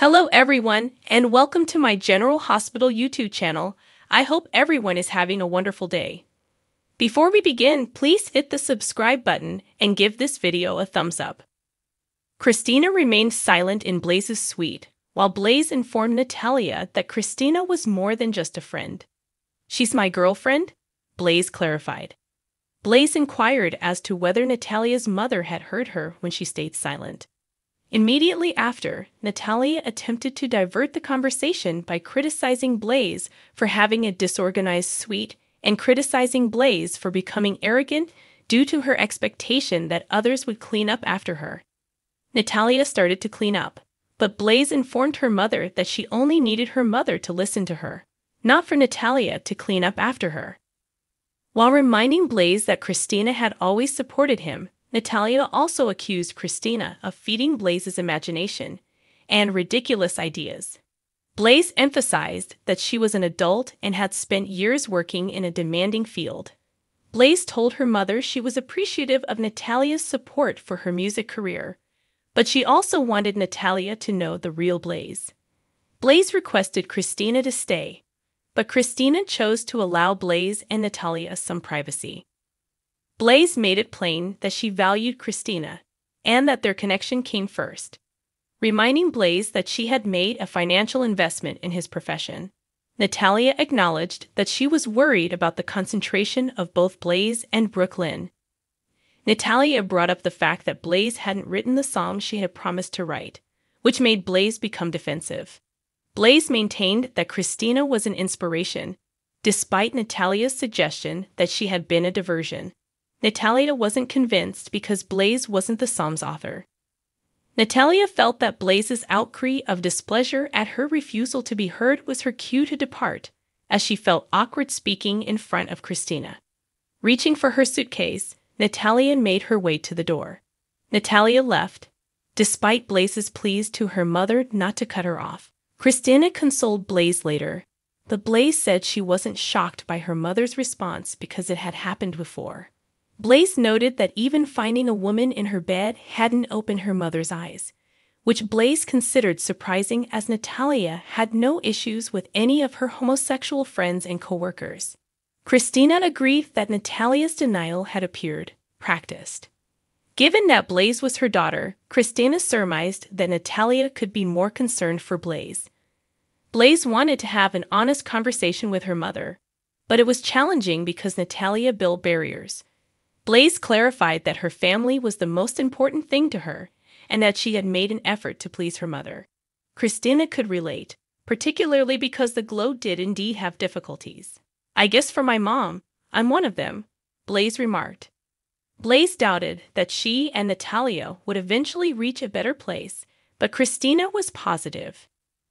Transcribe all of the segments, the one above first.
Hello everyone, and welcome to my General Hospital YouTube channel. I hope everyone is having a wonderful day. Before we begin, please hit the subscribe button and give this video a thumbs up. Kristina remained silent in Blaze's suite, while Blaze informed Natalia that Kristina was more than just a friend. She's my girlfriend? Blaze clarified. Blaze inquired as to whether Natalia's mother had heard her when she stayed silent. Immediately after, Natalia attempted to divert the conversation by criticizing Blaze for having a disorganized suite and criticizing Blaze for becoming arrogant due to her expectation that others would clean up after her. Natalia started to clean up, but Blaze informed her mother that she only needed her mother to listen to her, not for Natalia to clean up after her. While reminding Blaze that Kristina had always supported him, Natalia also accused Kristina of feeding Blaze's imagination and ridiculous ideas. Blaze emphasized that she was an adult and had spent years working in a demanding field. Blaze told her mother she was appreciative of Natalia's support for her music career, but she also wanted Natalia to know the real Blaze. Blaze requested Kristina to stay, but Kristina chose to allow Blaze and Natalia some privacy. Blaze made it plain that she valued Kristina and that their connection came first, reminding Blaze that she had made a financial investment in his profession. Natalia acknowledged that she was worried about the concentration of both Blaze and Brook Lynn. Natalia brought up the fact that Blaze hadn't written the song she had promised to write, which made Blaze become defensive. Blaze maintained that Kristina was an inspiration, despite Natalia's suggestion that she had been a diversion. Natalia wasn't convinced because Blaze wasn't the psalm's author. Natalia felt that Blaze's outcry of displeasure at her refusal to be heard was her cue to depart, as she felt awkward speaking in front of Kristina. Reaching for her suitcase, Natalia made her way to the door. Natalia left, despite Blaze's pleas to her mother not to cut her off. Kristina consoled Blaze later, but Blaze said she wasn't shocked by her mother's response because it had happened before. Blaze noted that even finding a woman in her bed hadn't opened her mother's eyes, which Blaze considered surprising as Natalia had no issues with any of her homosexual friends and coworkers. Kristina agreed that Natalia's denial had appeared practiced. Given that Blaze was her daughter, Kristina surmised that Natalia could be more concerned for Blaze. Blaze wanted to have an honest conversation with her mother, but it was challenging because Natalia built barriers Blaze clarified that her family was the most important thing to her and that she had made an effort to please her mother. Kristina could relate, particularly because the Glow did indeed have difficulties. I guess for my mom, I'm one of them, Blaze remarked. Blaze doubted that she and Natalia would eventually reach a better place, but Kristina was positive.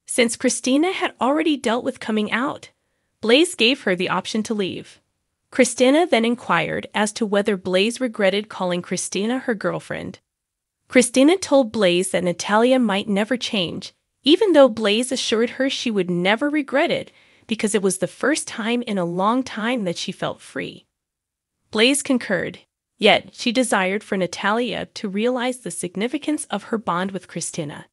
Since Kristina had already dealt with coming out, Blaze gave her the option to leave. Kristina then inquired as to whether Blaze regretted calling Kristina her girlfriend. Kristina told Blaze that Natalia might never change, even though Blaze assured her she would never regret it because it was the first time in a long time that she felt free. Blaze concurred, yet she desired for Natalia to realize the significance of her bond with Kristina.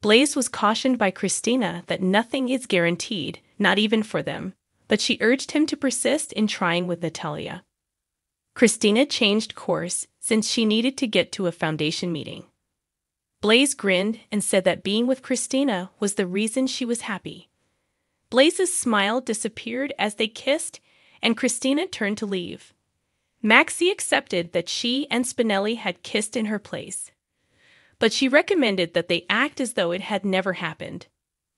Blaze was cautioned by Kristina that nothing is guaranteed, not even for them but she urged him to persist in trying with Natalia. Kristina changed course since she needed to get to a foundation meeting. Blaze grinned and said that being with Kristina was the reason she was happy. Blaze's smile disappeared as they kissed, and Kristina turned to leave. Maxie accepted that she and Spinelli had kissed in her place, but she recommended that they act as though it had never happened.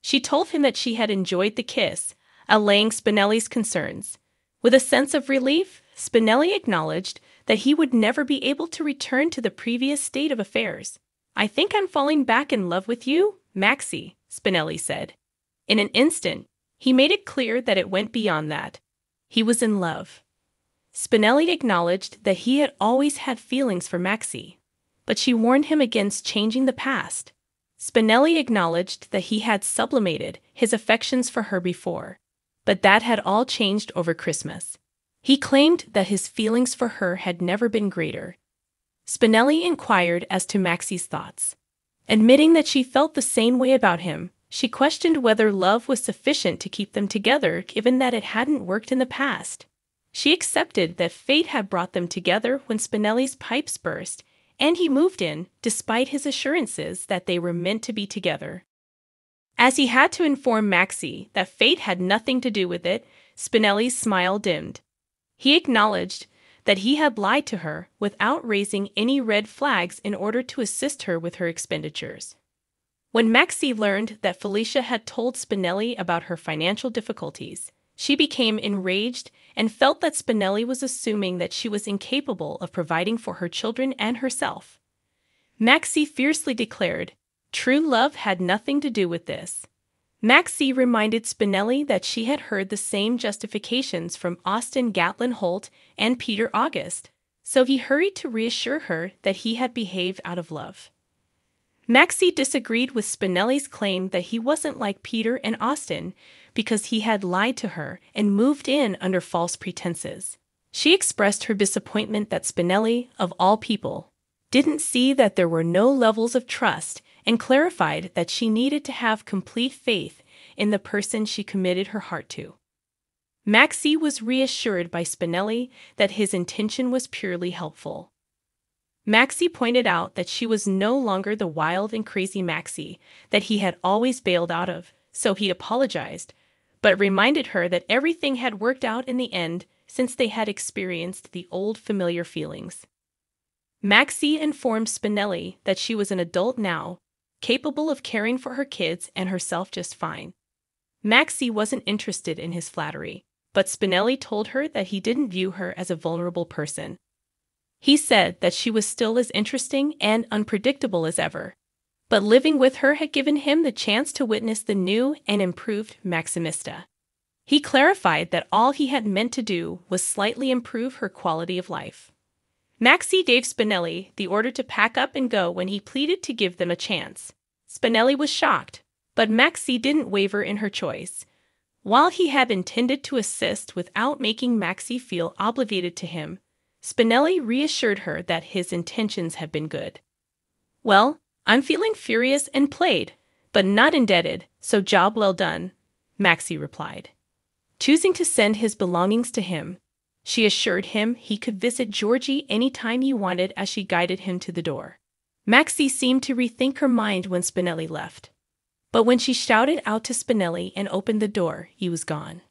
She told him that she had enjoyed the kiss, allaying Spinelli's concerns. With a sense of relief, Spinelli acknowledged that he would never be able to return to the previous state of affairs. I think I'm falling back in love with you, Maxie, Spinelli said. In an instant, he made it clear that it went beyond that. He was in love. Spinelli acknowledged that he had always had feelings for Maxie, but she warned him against changing the past. Spinelli acknowledged that he had sublimated his affections for her before, but that had all changed over Christmas. He claimed that his feelings for her had never been greater. Spinelli inquired as to Maxie's thoughts. Admitting that she felt the same way about him, she questioned whether love was sufficient to keep them together given that it hadn't worked in the past. She accepted that fate had brought them together when Spinelli's pipes burst, and he moved in, despite his assurances that they were meant to be together. As he had to inform Maxie that fate had nothing to do with it, Spinelli's smile dimmed. He acknowledged that he had lied to her without raising any red flags in order to assist her with her expenditures. When Maxie learned that Felicia had told Spinelli about her financial difficulties, she became enraged and felt that Spinelli was assuming that she was incapable of providing for her children and herself. Maxie fiercely declared, True love had nothing to do with this. Maxie reminded Spinelli that she had heard the same justifications from Austin Gatlin Holt and Peter August, so he hurried to reassure her that he had behaved out of love. Maxie disagreed with Spinelli's claim that he wasn't like Peter and Austin because he had lied to her and moved in under false pretenses. She expressed her disappointment that Spinelli, of all people, didn't see that there were no levels of trust and clarified that she needed to have complete faith in the person she committed her heart to. Maxie was reassured by Spinelli that his intention was purely helpful. Maxie pointed out that she was no longer the wild and crazy Maxie that he had always bailed out of, so he apologized, but reminded her that everything had worked out in the end since they had experienced the old familiar feelings. Maxie informed Spinelli that she was an adult now, capable of caring for her kids and herself just fine. Maxie wasn't interested in his flattery, but Spinelli told her that he didn't view her as a vulnerable person. He said that she was still as interesting and unpredictable as ever, but living with her had given him the chance to witness the new and improved Maximista. He clarified that all he had meant to do was slightly improve her quality of life. Maxie gave Spinelli the order to pack up and go when he pleaded to give them a chance. Spinelli was shocked, but Maxie didn't waver in her choice. While he had intended to assist without making Maxie feel obligated to him, Spinelli reassured her that his intentions had been good. Well, I'm feeling furious and played, but not indebted, so job well done, Maxie replied. Choosing to send his belongings to him, she assured him he could visit Georgie any time he wanted as she guided him to the door. Maxie seemed to rethink her mind when Spinelli left. But when she shouted out to Spinelli and opened the door, he was gone.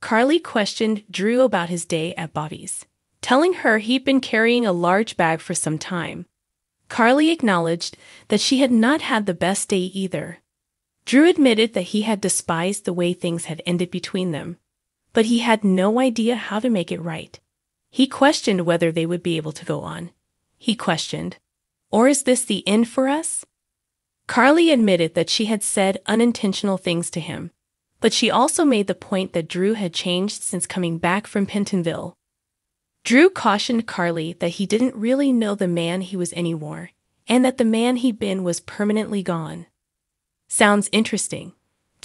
Carly questioned Drew about his day at Bobby's telling her he'd been carrying a large bag for some time. Carly acknowledged that she had not had the best day either. Drew admitted that he had despised the way things had ended between them, but he had no idea how to make it right. He questioned whether they would be able to go on. He questioned, Or is this the end for us? Carly admitted that she had said unintentional things to him, but she also made the point that Drew had changed since coming back from Pentonville Drew cautioned Carly that he didn't really know the man he was anymore, and that the man he'd been was permanently gone. Sounds interesting.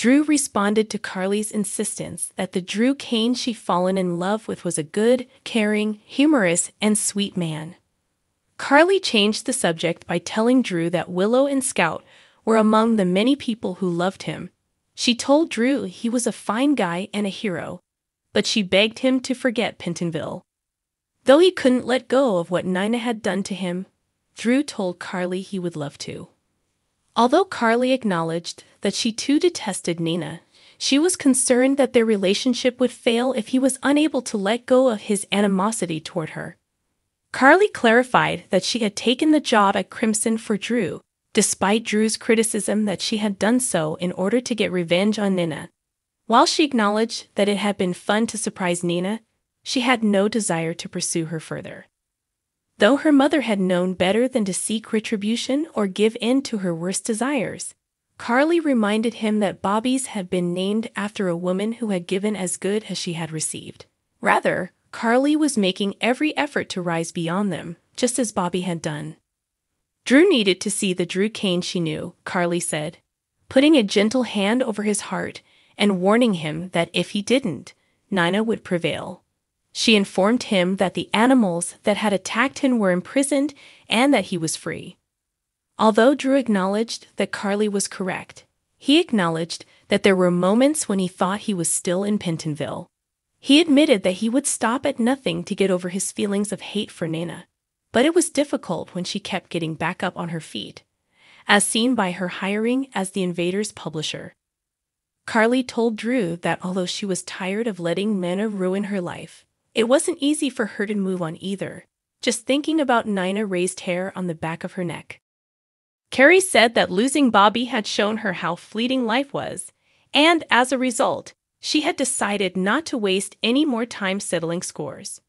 Drew responded to Carly's insistence that the Drew Cain she'd fallen in love with was a good, caring, humorous, and sweet man. Carly changed the subject by telling Drew that Willow and Scout were among the many people who loved him. She told Drew he was a fine guy and a hero, but she begged him to forget Pentonville. Though he couldn't let go of what Nina had done to him, Drew told Carly he would love to. Although Carly acknowledged that she too detested Nina, she was concerned that their relationship would fail if he was unable to let go of his animosity toward her. Carly clarified that she had taken the job at Crimson for Drew, despite Drew's criticism that she had done so in order to get revenge on Nina. While she acknowledged that it had been fun to surprise Nina, she had no desire to pursue her further. Though her mother had known better than to seek retribution or give in to her worst desires, Carly reminded him that Bobby's had been named after a woman who had given as good as she had received. Rather, Carly was making every effort to rise beyond them, just as Bobby had done. Drew needed to see the Drew Cain she knew, Carly said, putting a gentle hand over his heart and warning him that if he didn't, Nina would prevail. She informed him that the animals that had attacked him were imprisoned and that he was free. Although Drew acknowledged that Carly was correct, he acknowledged that there were moments when he thought he was still in Pentonville. He admitted that he would stop at nothing to get over his feelings of hate for Nana, but it was difficult when she kept getting back up on her feet, as seen by her hiring as the Invader's publisher. Carly told Drew that although she was tired of letting Nana ruin her life, it wasn't easy for her to move on either, just thinking about Nina raised hair on the back of her neck. Carrie said that losing Bobby had shown her how fleeting life was, and as a result, she had decided not to waste any more time settling scores.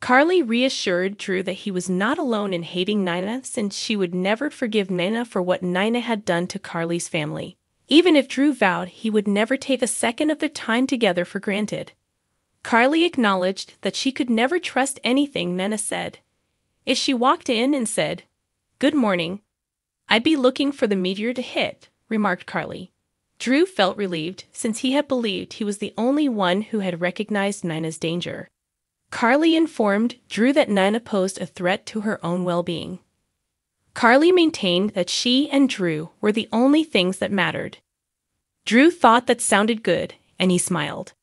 Carly reassured Drew that he was not alone in hating Nina since she would never forgive Nina for what Nina had done to Carly's family, even if Drew vowed he would never take a second of their time together for granted. Carly acknowledged that she could never trust anything Nina said. If she walked in and said, Good morning, I'd be looking for the meteor to hit, remarked Carly. Drew felt relieved since he had believed he was the only one who had recognized Nina's danger. Carly informed Drew that Nina posed a threat to her own well being. Carly maintained that she and Drew were the only things that mattered. Drew thought that sounded good, and he smiled.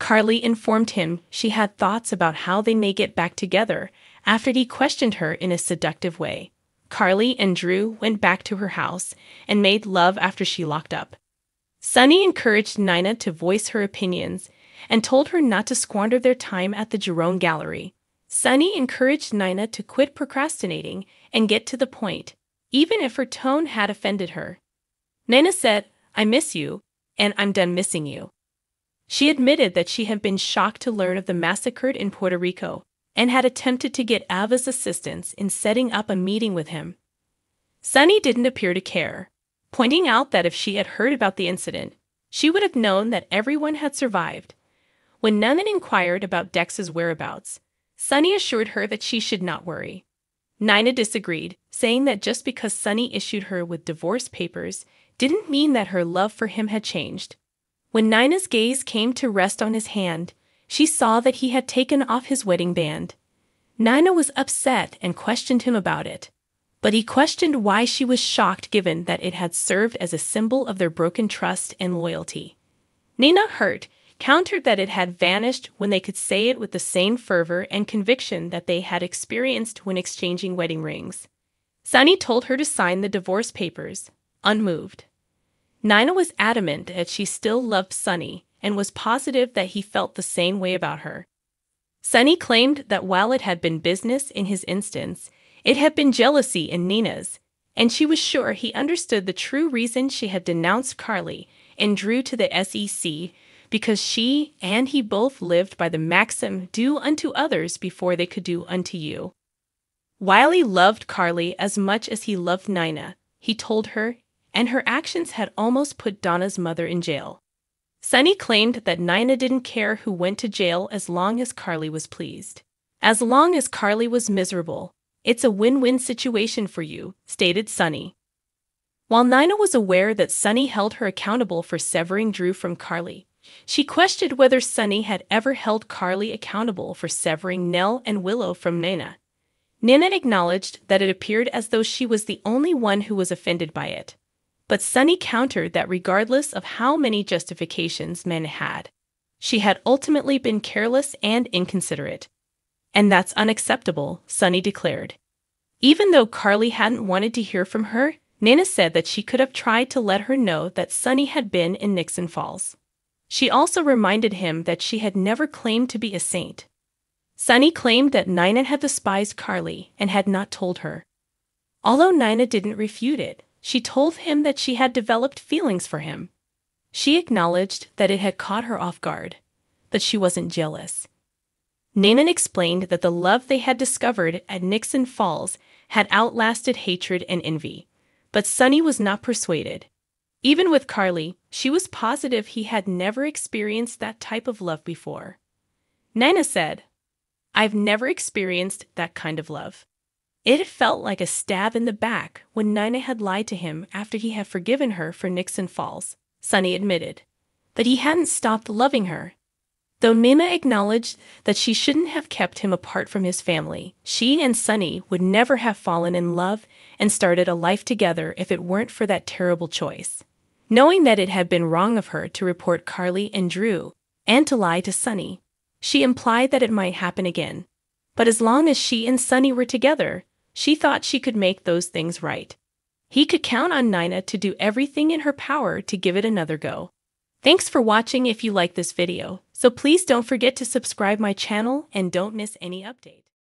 Carly informed him she had thoughts about how they may get back together after he questioned her in a seductive way. Carly and Drew went back to her house and made love after she locked up. Sonny encouraged Nina to voice her opinions and told her not to squander their time at the Jerome Gallery. Sonny encouraged Nina to quit procrastinating and get to the point, even if her tone had offended her. Nina said, I miss you, and I'm done missing you. She admitted that she had been shocked to learn of the massacre in Puerto Rico and had attempted to get Ava's assistance in setting up a meeting with him. Sonny didn't appear to care, pointing out that if she had heard about the incident, she would have known that everyone had survived. When Nana inquired about Dex's whereabouts, Sonny assured her that she should not worry. Nina disagreed, saying that just because Sonny issued her with divorce papers didn't mean that her love for him had changed. When Nina's gaze came to rest on his hand, she saw that he had taken off his wedding band. Nina was upset and questioned him about it, but he questioned why she was shocked given that it had served as a symbol of their broken trust and loyalty. Nina hurt, countered that it had vanished when they could say it with the same fervor and conviction that they had experienced when exchanging wedding rings. Sonny told her to sign the divorce papers, unmoved. Nina was adamant that she still loved Sonny and was positive that he felt the same way about her. Sonny claimed that while it had been business in his instance, it had been jealousy in Nina's, and she was sure he understood the true reason she had denounced Carly and Drew to the SEC because she and he both lived by the maxim do unto others before they could do unto you. While he loved Carly as much as he loved Nina, he told her, and her actions had almost put Donna's mother in jail. Sonny claimed that Nina didn't care who went to jail as long as Carly was pleased. As long as Carly was miserable, it's a win win situation for you, stated Sonny. While Nina was aware that Sonny held her accountable for severing Drew from Carly, she questioned whether Sonny had ever held Carly accountable for severing Nelle and Willow from Nina. Nina acknowledged that it appeared as though she was the only one who was offended by it. But Sonny countered that regardless of how many justifications men had, she had ultimately been careless and inconsiderate. And that's unacceptable, Sonny declared. Even though Carly hadn't wanted to hear from her, Nina said that she could have tried to let her know that Sonny had been in Nixon Falls. She also reminded him that she had never claimed to be a saint. Sonny claimed that Nina had despised Carly and had not told her. Although Nina didn't refute it, she told him that she had developed feelings for him. She acknowledged that it had caught her off guard, that she wasn't jealous. Nana explained that the love they had discovered at Nixon Falls had outlasted hatred and envy, but Sonny was not persuaded. Even with Carly, she was positive he had never experienced that type of love before. Nina said, I've never experienced that kind of love. It felt like a stab in the back when Nina had lied to him after he had forgiven her for Nixon Falls, Sonny admitted. But he hadn't stopped loving her. Though Nina acknowledged that she shouldn't have kept him apart from his family, she and Sonny would never have fallen in love and started a life together if it weren't for that terrible choice. Knowing that it had been wrong of her to report Carly and Drew, and to lie to Sonny, she implied that it might happen again. But as long as she and Sonny were together, she thought she could make those things right. He could count on Nina to do everything in her power to give it another go. Thanks for watching if you like this video, so please don't forget to subscribe my channel and don't miss any update.